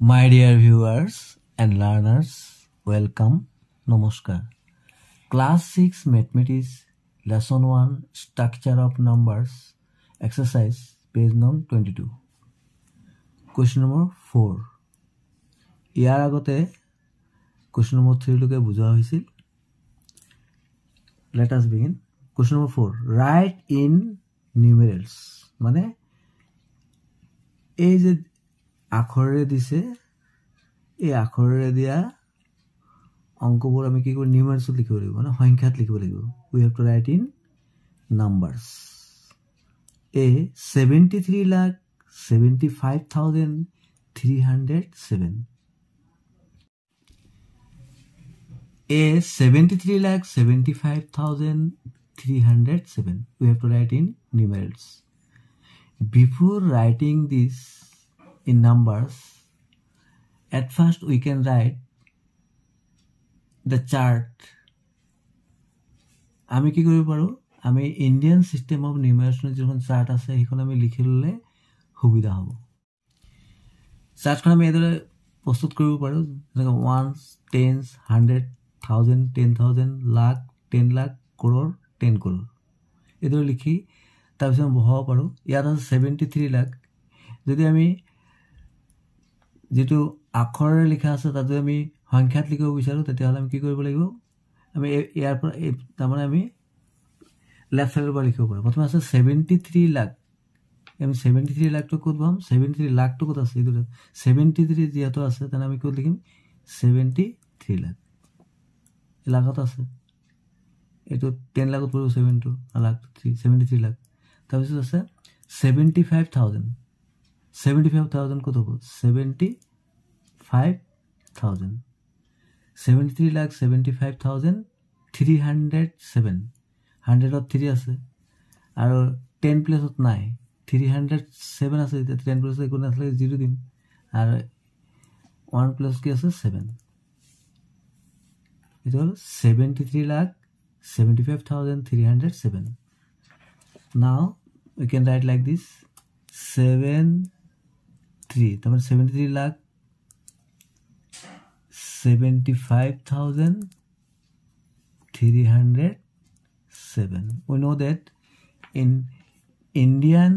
My dear viewers and learners welcome নমস্কাৰ class six mathematics lesson one structure of numbers exercise page number twenty two question number four ইয়াৰ আগতে question number থ্ৰীলৈকে বুজোৱা হৈছিল। Let us begin question number four write in numerals মানে এই যে আখৰেৰে দিছে। এই আখৰেৰে দিয়া অংকবোৰ আমি কি কৰিব নিউমাৰ্ছত লিখিব লাগিব মানে সংখ্যাত লিখিব লাগিব। We have to write in numbers A seventy three lakh seventy five thousand three hundred seven A seventy three lakh seventy five thousand three hundred seven we have to write in numerals before writing this in numbers, at first we can write the chart. আমি কি কৰিব পাৰোঁ? আমি Indian system of নিউমেৰেশ্যনৰ যিখন shirt আছে সেইখন আমি লিখি ল'লে সুবিধা হ'ব। চাৰ্টখন আমি এইদৰে প্ৰস্তুত কৰিব পাৰোঁ যেনেকৈ one tens hundred thousand ten thousand lakh ten lakh crore ten crore এইদৰে লিখি তাৰপিছত বহাব পাৰোঁ। ইয়াত আছে ছেভেণ্টি থ্ৰী লাখ। যদি আমি যিটো আখৰেৰে লিখা আছে তাতে আমি সংখ্যাত লিখিব বিচাৰোঁ তেতিয়াহ'লে আমি কি কৰিব লাগিব? আমি ইয়াৰ পৰা এই তাৰমানে আমি লেফ্ট চাইডৰ পৰা লিখিব পাৰোঁ। প্ৰথমে আছে ছেভেণ্টি থ্ৰী লাখ আমি ছেভেণ্টি থ্ৰী লাখটো ক'ত পাম? ছেভেণ্টি থ্ৰী লাখটো ক'ত আছে? এইটো ছেভেণ্টি থ্ৰী যিহেতু আছে তেনে আমি ক'ত লিখিম? ছেভেণ্টি থ্ৰী লাখ লাখত আছে। এইটো টেন লাখত পৰিব seven two lakh three seventy three lakh তাৰপিছত আছে seventy five thousand seventy five thousand ক'ত হ'ব? Seventy five thousand seventy three lakh seventy five thousand three hundred seven হাণ্ড্ৰেডত three আছে। আৰু টেন প্লেছত নাই থ্ৰী হাণ্ড্ৰেড ছেভেন আছে। এতিয়া টেন প্লেছত একো নাছিলে জিৰ' দিম। আৰু ওৱান প্লাছ কি আছে? ছেভেন এইটো হ'ল seventy three lakh seventy five thousand three hundred seven now we can write like this seven three তাৰমানে seventy three lakh seventy five thousand three hundred seven we know' that in Indian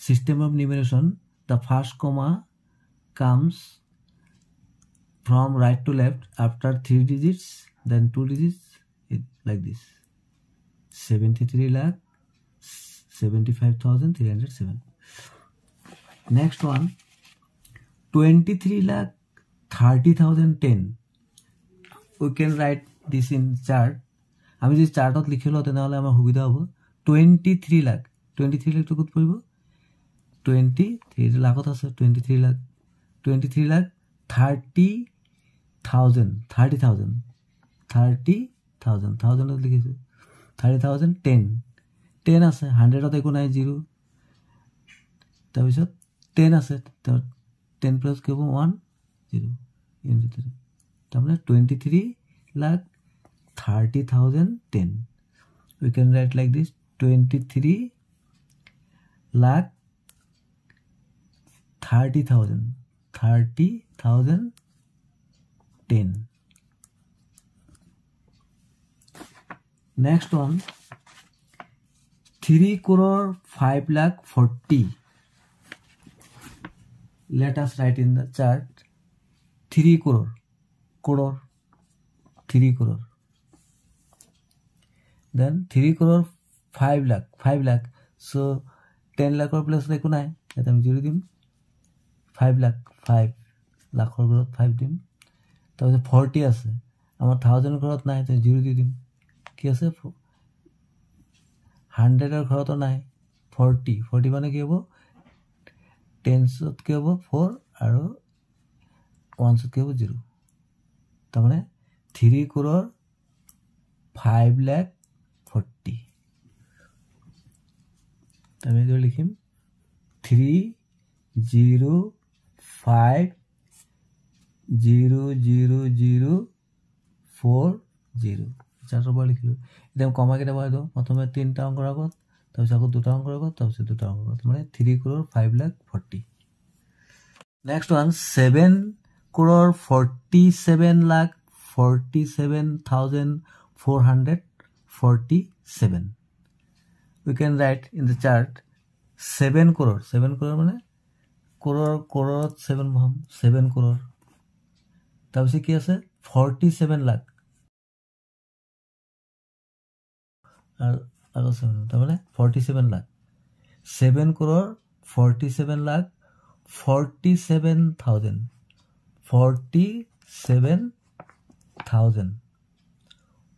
system of numeration the first comma comes from right to left after three digits then two digits it like this seventy three lakh seventy five twenty three lakh thirty thousand ten we can write this in chart আমি যদি চাৰ্টত লিখি লওঁ তেনেহ'লে আমাৰ সুবিধা হ'ব। Twenty three lakh twenty three লাখটো ক'ত পৰিব। টুৱেণ্টি থ্ৰী লাখত আছে twenty three lakh twenty three lakh thirty thousand thirty thousand thirty thousand থাউজেণ্ডত লিখিছোঁ। থাৰ্টি থাউজেণ্ড টেন টেন আছে হাণ্ড্ৰেডত একো নাই জিৰ' তাৰপিছত টেন আছে টেন প্লাছ কি হ'ব ওৱান জিৰ' ইণ্টু থ্ৰী তাৰমানে twenty three lakh thirty thousand ten we can write like this twenty three lakh thirty thousand thirty thousand ten next one three crore five lakh forty write in the chart. 3 crore. Crore. 3 crore. Then 3 crore 5 lakh. 5 lakh. So 10 lakh or plus একো নাই আমি zero দিম five lakh five লাখৰ ঘৰত five দিম তাৰপিছত forty আছে আমাৰ থাউজেণ্ড ঘৰত নাই জিৰ' দি দিম কি আছে হাণ্ড্ৰেডৰ ঘৰতো নাই ফৰ্টি ফৰ্টি মানে কি হ'ব টেন্সত কি হ'ব ফ'ৰ আৰু ওৱানছত কি হ'ব জিৰ' তাৰমানে three crore five lakh forty আমি এইদৰে লিখিম। Three zero' five zero' zero' zero' four zero' চাৰ্টৰ পৰা লিখিলোঁ। এতিয়া কমা কেইটা দিওঁ প্ৰথমে তিনিটা অংকৰ আগত তাৰপিছত আকৌ দুটা অংকৰ আগত তাৰপিছত দুটা আগত মানে three crore five lakh forty next one seven crore 47 lakh 47,447. We can write in the chart 7 crore. 7 crore মানে crore crore 7 বহাম 7 crore. তাৰপিছত কি আছে 47 লাখ আৰু 7 তাৰমানে 47 lakh 7 crore 47 lakh 47,000 47,000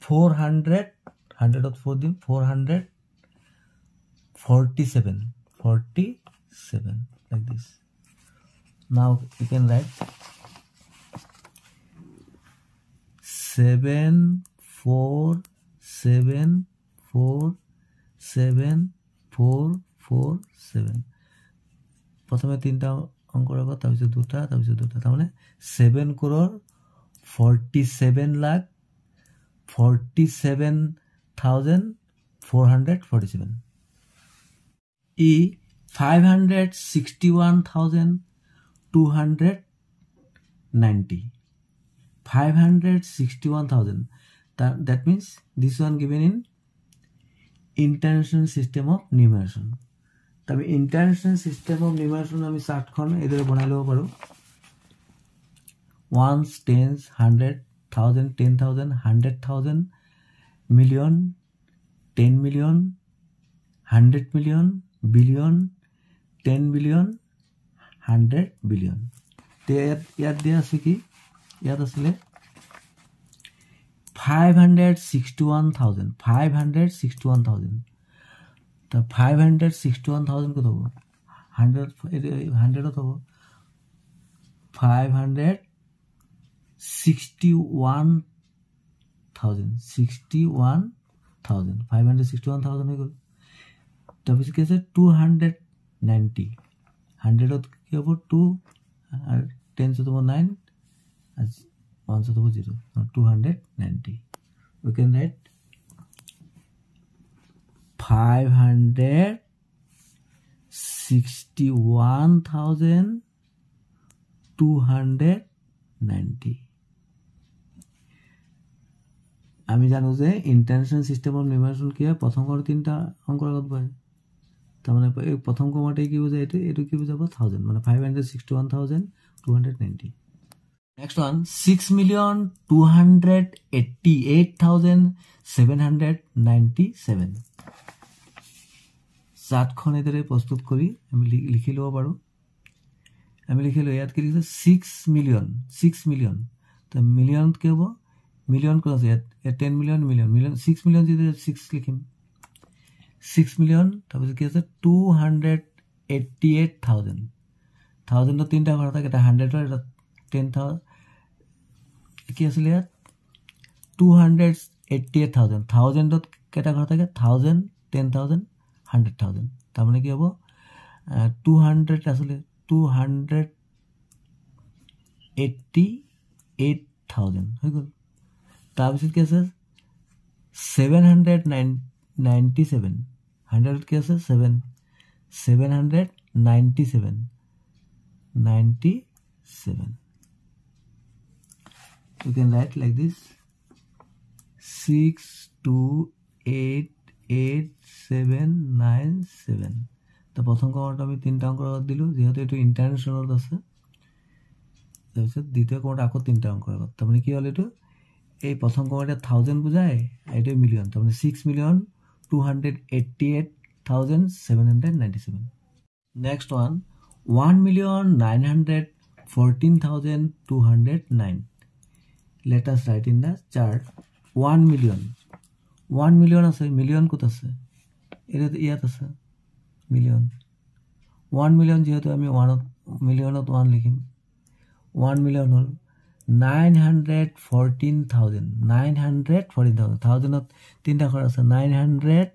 400 100 of 4 dim 447 47 like this now you can write 7 4 7 4 7 4 4 7 প্ৰথমে তিনিটা অংকৰ আগত তাৰপিছত দুটা তাৰপিছত দুটা তাৰমানে seven crore forty seven lakh forty seven thousand four hundred forty seven E five hundred sixty one thousand two hundred ninety five hundred sixty one thousand that means this one given in international system of numeration আমি international system of numeration আমি চাৰ্টখন এইদৰে বনাই ল'ব পাৰোঁ ones tens hundred thousand ten thousand hundred thousand million ten million hundred million billion ten billion hundred billion ইয়াত ইয়াত দিয়া আছে কি ইয়াত আছিলে five hundred sixty one thousand five hundred sixty one thousand তা five hundred sixty one thousand ক'ত হ'ব? হাণ্ড্ৰেড হাণ্ড্ৰেডত হ'ব five hundred sixty one thousand sixty one thousand five hundred sixty one thousand হৈ গ'ল। তাৰপিছত কি আছে? টু হাণ্ড্ৰেড নাইণ্টি হাণ্ড্ৰেডত কি হ'ব? টু আৰু টেনছত হ'ব nine ওৱানছত right five hundred sixty one thousand two hundred ninety আমি জানো যে ইণ্টাৰনেশ্যনেল ছিষ্টেম অফ নিউমাৰেশ্যন কি প্ৰথম কৰ্ম তিনিটা অংকৰ আগত বহে। তাৰমানে এই প্ৰথম কৰ্মতে কি বুজায় এইটো? এইটো কি বুজাব? থাউজেণ্ড মানে five hundred sixty one thousand two hundred ninety next one six million two hundred eighty eight thousand seven hundred ninety seven চাৰ্টখন এইদৰে প্ৰস্তুত কৰি আমি লিখি ল'ব পাৰোঁ। আমি লিখিলোঁ ইয়াত কি লিখিছোঁ ছিক্স মিলিয়ন ছিক্স মিলিয়ন তো মিলিয়নত কি হ'ব? মিলিয়ন ক'ত আছে ইয়াত। Ten million million million six million যদি ছিক্স লিখিম। ছিক্স মিলিয়ন তাৰপিছত কি আছে? Two hundred eighty eight thousand থাউজেণ্ডত তিনিটা ঘৰ থাকে এটা হাণ্ড্ৰেডৰ এটা টেন থাউজেণ্ড কি আছিলে ইয়াত? Two hundred eighty eight thousand থাউজেণ্ডত কেইটা ঘৰ থাকে? Thousand ten thousand hundred thousand তাৰমানে কি হ'ব? টু হাণ্ড্ৰেড আছিলে। Two hundred eighty eight thousand হৈ গ'ল। তাৰপিছত কি আছে? Seven hundred nine ninety seven হাণ্ড্ৰেডত কি আছে? Seven seven hundred ninety seven ninety seven you can write like this. 6 2 8 8 7 9 7 তো প্ৰথম কৰ্মটো আমি তিনিটা অংকৰ আগত দিলোঁ যিহেতু এইটো ইণ্টাৰনেশ্যনেলত আছে। তাৰপিছত দ্বিতীয় কৰ্মটো আকৌ তিনিটা অংকৰ আগত তাৰমানে কি হ'ল এইটো? এই প্ৰথম কৰ্মতে থাউজেণ্ড বুজায় এইটোৱে মিলিয়ন তাৰমানে six million two hundred eighty eight thousand seven hundred ninety seven next one one million nine hundred fourteen thousand two hundred nine let us write in the chart. 1 million. 1 million আছে million ক'ত আছে? ইয়াত আছে। Million one million যিহেতু আমি ওৱানত মিলিয়নত one লিখিম। ওৱান মিলিয়ন হ'ল nine hundred fourteen thousand nine hundred fourteen thousand থাউজেণ্ডত তিনিটা ঘৰ আছে। Nine hundred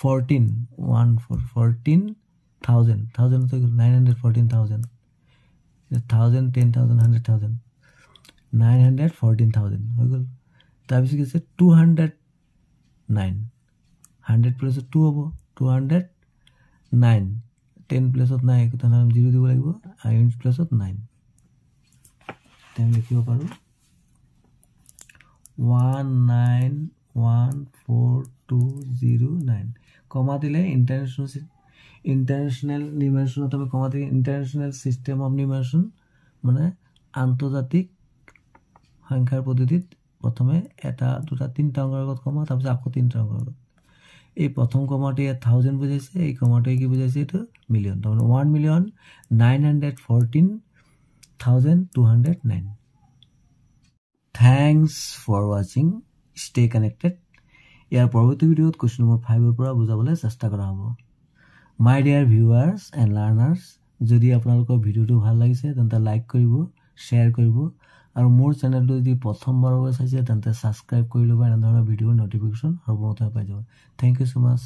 fourteen one four fourteen thousand থাউজেণ্ডত হৈ গ'ল nine hundred fourteen thousand thousand ten thousand hundred thousand nine hundred fourteen thousand হৈ গ'ল। তাৰপিছত কি আছে টু হাণ্ড্ৰেড নাইন হাণ্ড্ৰেড প্লাছত টু হ'ব টু হাণ্ড্ৰেড নাইন টেন প্লাছত নাই একো তেনেহ'লে জিৰ' দিব লাগিব ইউনিট প্লাছত নাইন তেওঁ লিখিব পাৰোঁ one nine one four two zero' nine comma দিলে ইণ্টাৰনেশ্যনেল ইণ্টাৰনেশ্যনেল নিউমেৰেশ্যনত আমি কমা দিলে ইণ্টাৰনেশ্যনেল ছিষ্টেম অফ নিউমেৰেশ্যন মানে আন্তৰ্জাতিক সংখ্যাৰ পদ্ধতিত প্ৰথমে এটা দুটা তিনিটা অংকৰ আগত কমা তাৰপিছত আকৌ তিনিটা অংকৰ আগত এই প্ৰথম কমাটোৱে ইয়াত থাউজেণ্ড বুজাইছে এই কমাটোৱে কি বুজাইছে এইটো মিলিয়ন তাৰমানে one million nine hundred fourteen thousand two hundred nine thanks for ৱাচিং ষ্টে কানেক্টেড ইয়াৰ পৰৱৰ্তী ভিডিঅ'ত কুৱেশ্যন নম্বৰ ফাইভৰ পৰা বুজাবলৈ চেষ্টা কৰা হ'ব। My dear viewers and learners যদি আপোনালোকৰ ভিডিঅ'টো ভাল লাগিছে তেন্তে লাইক কৰিব শ্বেয়াৰ কৰিব আৰু মোৰ চেনেলটো যদি প্ৰথমবাৰৰ বাবে চাইছে তেন্তে ছাবস্ক্ৰাইব কৰি ল'ব এনেধৰণৰ ভিডিঅ'ৰ ন'টিফিকেশ্যন সৰ্বপ্ৰথমে পাই যাব। Thank you so much